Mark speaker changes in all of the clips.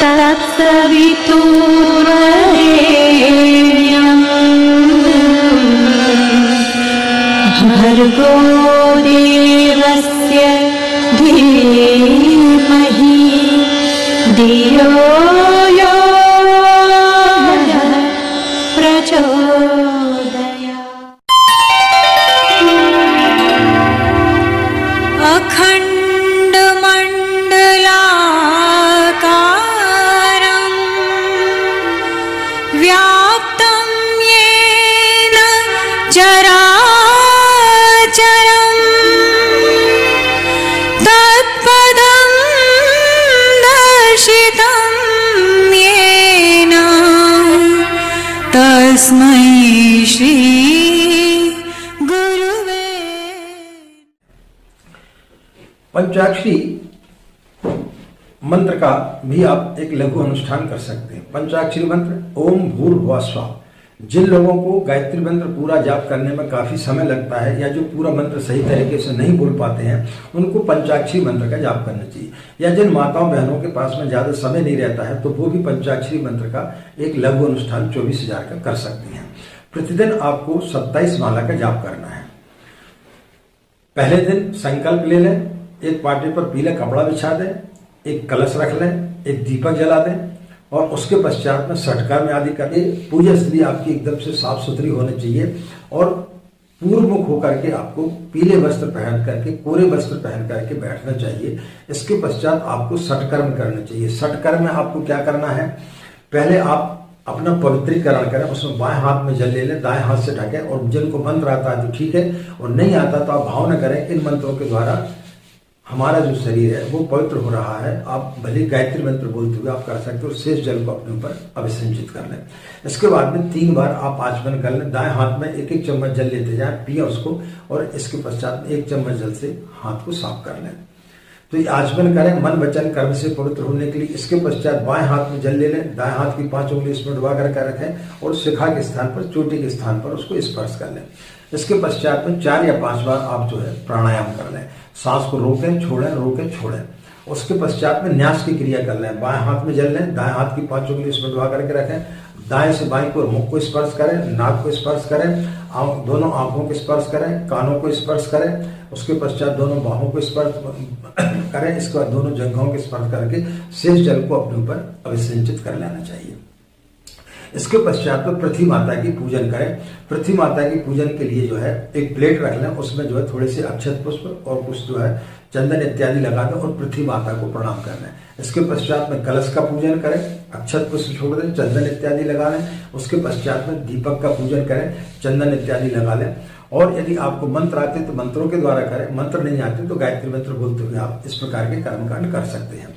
Speaker 1: तत्सवितुर्वरेण्यम् भर्गो देवस्य धीमहि। धियो तस्मै श्री गुरुवे
Speaker 2: मंत्र का भी आप एक लघु अनुष्ठान कर सकते हैं। पंचाक्षरी मंत्र, ओम भूर्भुआ स्वा जिन लोगों को गायत्री मंत्र पूरा जाप करने में काफ़ी समय लगता है या जो पूरा मंत्र सही तरीके से नहीं बोल पाते हैं, उनको पंचाक्षरी मंत्र का जाप करना चाहिए। या जिन माताओं बहनों के पास में ज़्यादा समय नहीं रहता है तो वो भी पंचाक्षरी मंत्र का एक लघु अनुष्ठान चौबीस हज़ार का कर सकती हैं। प्रतिदिन आपको सत्ताईस माला का जाप करना है। पहले दिन संकल्प ले लें, एक पाटे पर पीला कपड़ा बिछा दें, एक कलश रख लें, एक दीपक जला दें और उसके पश्चात में सटकार में आदि करके पूजा स्त्री आपकी एकदम से साफ़ सुथरी होनी चाहिए और पूर्व मुख होकर के आपको पीले वस्त्र पहन करके, कोरे वस्त्र पहन करके बैठना चाहिए। इसके पश्चात आपको सटकर्म करना चाहिए। सटकर्म में आपको क्या करना है? पहले आप अपना पवित्रीकरण करें, उसमें बाएँ हाथ में जल ले लें, दाएँ हाथ से ढकें और जिनको मंत्र आता है तो ठीक है, और नहीं आता तो आप भावना करें इन मंत्रों के द्वारा हमारा जो शरीर है, वो पवित्र हो रहा है। आप भले गायत्री मंत्र बोलते हुए आप कर सकते हो, शेष जल को अपने ऊपर अभिसंचित कर लें। इसके बाद में तीन बार आप आचमन कर लें। दाएँ हाथ में एक एक चम्मच जल लेते जाएँ, पिए उसको और इसके पश्चात एक चम्मच जल से हाथ को साफ़ कर लें। तो ये आचमन करें, मन वचन कर्म से पवित्र होने के लिए। इसके पश्चात बाएँ हाथ में जल ले लें, दाएँ हाथ की पाँच उंगली इसमें डुबा करके रखें और शिखा के स्थान पर, चोटी के स्थान पर उसको स्पर्श कर लें। इसके पश्चात में चार या पाँच बार आप जो है प्राणायाम कर लें। सांस को रोकें, छोड़ें रोकें, छोड़ें। उसके पश्चात में न्यास की क्रिया कर लें। बाएँ हाथ में जल लें, दाएँ हाथ की पाँच उंगली इसमें डुबा करके रखें। दाएँ से बाएँ को मुख को स्पर्श करें, नाक को स्पर्श करें, आँख, दोनों आँखों को स्पर्श करें, कानों को स्पर्श करें। उसके पश्चात दोनों बाहों को स्पर्श करें। इसके बाद दोनों जंघों को स्पर्श करके शेष जल को अपने ऊपर अभिसंचित कर लेना चाहिए। इसके पश्चात में पृथ्वी माता की पूजन करें। पृथ्वी माता की पूजन के लिए जो है एक प्लेट रख लें, उसमें जो है थोड़े से अक्षत पुष्प और कुछ जो है चंदन इत्यादि लगा दें और पृथ्वी माता को प्रणाम कर लें। इसके पश्चात में कलश का पूजन करें, अक्षत पुष्प छोड़ दें, चंदन इत्यादि लगा लें। उसके पश्चात में दीपक का पूजन करें, चंदन इत्यादि लगा लें। और यदि आपको मंत्र आते तो मंत्रों के द्वारा करें, मंत्र नहीं आते तो गायत्री मंत्र बोलते हुए आप इस प्रकार के कर्मकांड कर सकते हैं।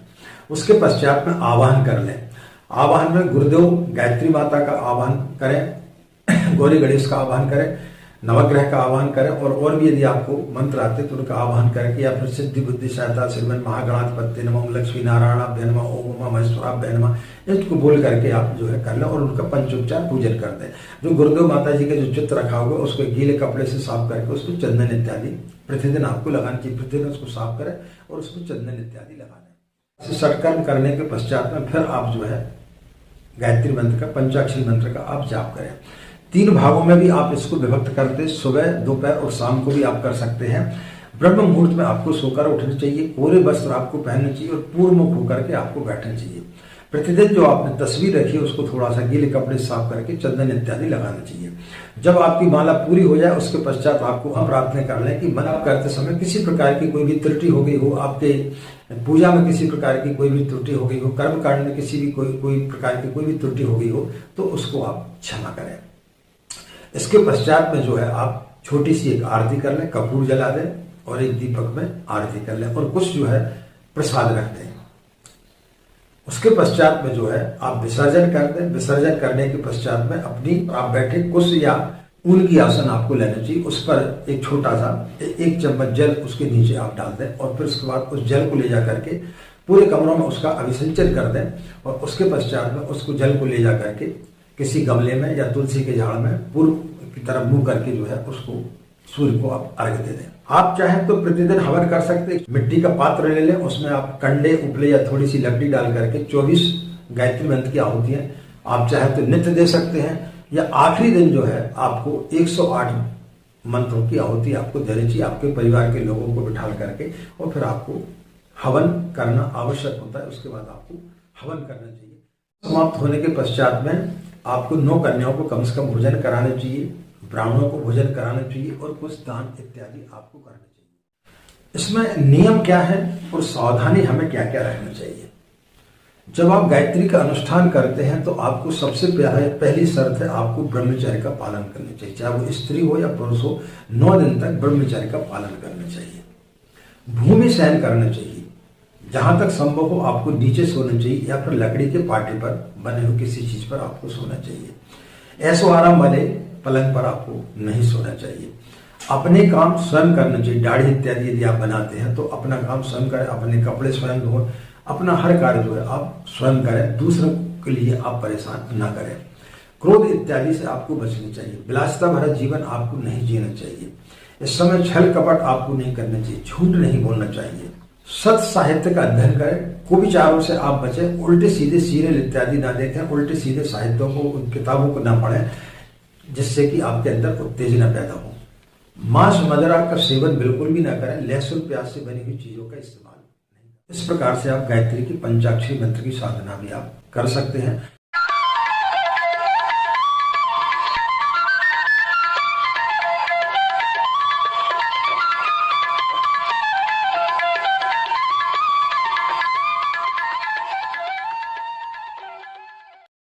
Speaker 2: उसके पश्चात में आवाहन कर लें। आवाहन में गुरुदेव गायत्री माता का आवाहन करें, गौरी गणेश का आवाहन करें, नवग्रह का आवाहन करें और और भी यदि आपको मंत्र आते तो उनका आवाहन करें कि या फिर सिद्धि, बुद्धि, सहायता, श्रीमन महागणाधिपत्य नम लक्ष्मी नारायण नम, ओम उमा महेश्वराभ्य नम, इसको बोल करके आप जो है कर लें और उनका पंचोपचार पूजन कर दें। जो गुरुदेव माता जी का जो चित्र रखा होगा, उसको गीले कपड़े से साफ़ करके उसको चंदन इत्यादि, प्रतिदिन आपको लगाना चाहिए प्रतिदिन उसको साफ़ करें और उसको चंदन इत्यादि लगा दें सटकर्म करने के पश्चात में फिर आप जो है गायत्री मंत्र का, पंचाक्षरी मंत्र का आप जाप करें। तीन भागों में भी आप इसको विभक्त करते, सुबह, दोपहर और शाम को भी आप कर सकते हैं। ब्रह्म मुहूर्त में आपको सोकर उठना चाहिए कोरे वस्त्र आपको पहनना चाहिए और पूर्व मुख होकर के आपको बैठना चाहिए। प्रतिदिन जो आपने तस्वीर रखी है, उसको थोड़ा सा गीले कपड़े साफ़ करके चंदन इत्यादि लगाना चाहिए। जब आपकी माला पूरी हो जाए, उसके पश्चात आपको हम प्रार्थना कर लें कि मन करते समय किसी प्रकार की कोई भी त्रुटि हो गई हो, आपके पूजा में किसी प्रकार की कोई भी त्रुटि हो गई हो कर्म कांड में किसी भी कोई कोई प्रकार की कोई भी त्रुटि हो गई हो तो उसको आप क्षमा करें। इसके पश्चात में जो है, आप छोटी सी एक आरती कर लें, कपूर जला दें और एक दीपक में आरती कर लें और कुछ जो है प्रसाद रख दें। उसके पश्चात में जो है आप विसर्जन कर दें। विसर्जन करने के पश्चात में अपनी आप बैठे कुश या ऊन की आसन आपको लेना चाहिए। उस पर एक छोटा सा, एक चम्मच जल उसके नीचे आप डाल दें और फिर उसके बाद उस जल को ले जा करके पूरे कमरों में उसका अभिसिंचन कर दें और उसके पश्चात में उसको जल को ले जा करके किसी गमले में या तुलसी के झाड़ में पूर्व की तरफ़ मुँह करके जो है उसको सूर्य को आप अर्घ दे दें। आप चाहें तो प्रतिदिन हवन कर सकते हैं। मिट्टी का पात्र ले लें, उसमें आप कंडे उपले या थोड़ी सी लकड़ी डाल करके 24 गायत्री मंत्र की आहुतियाँ आप चाहे तो नित्य दे सकते हैं। या आखिरी दिन जो है, आपको 108 मंत्रों की आहुति आपको देनी चाहिए, आपके परिवार के लोगों को बिठा करके। और फिर आपको हवन करना आवश्यक होता है, उसके बाद आपको हवन करना चाहिए। समाप्त होने के पश्चात में आपको नौ कन्याओं को कम से कम भोजन कराना चाहिए। ब्राह्मणों को भोजन कराना चाहिए और कुछ दान इत्यादि आपको करना चाहिए। इसमें नियम क्या है और सावधानी हमें क्या क्या रखना चाहिए? जब आप गायत्री का अनुष्ठान करते हैं तो आपको सबसे पहली शर्त है आपको ब्रह्मचर्य का पालन करना चाहिए। चाहे वो स्त्री हो या पुरुष हो, नौ दिन तक ब्रह्मचर्य का पालन करना चाहिए। भूमि सहन करना चाहिए। जहाँ तक संभव हो, आपको नीचे सोना चाहिए या फिर लकड़ी के पाटे पर बने हुए किसी चीज़ पर आपको सोना चाहिए। ऐसो आराम वाले पलंग पर आपको नहीं सोना चाहिए। अपने काम स्वयं करना चाहिए। दाढ़ी इत्यादि यदि आप बनाते हैं तो अपना काम स्वयं करें, अपने कपड़े स्वयं धोएँ, अपना हर कार्य जो है आप स्वयं करें, दूसरों के लिए आप परेशान ना करें। क्रोध इत्यादि से आपको बचना चाहिए। विलासता भरा जीवन आपको नहीं जीना चाहिए। इस समय छल कपट आपको नहीं करना चाहिए। झूठ नहीं बोलना चाहिए। सत साहित्य का अध्ययन करें। कुविचारों से आप बचे। उल्टे सीधे सीरियल इत्यादि ना देखें। उल्टे सीधे साहित्यों को किताबों को ना पढ़ें। जिससे कि आपके अंदर उत्तेजना पैदा हो। मांस मदरा का सेवन बिल्कुल भी ना करें, लहसुन प्याज से बनी हुई चीज़ों का इस्तेमाल इस प्रकार से आप गायत्री की पंचाक्षरी मंत्र की साधना भी आप कर सकते हैं।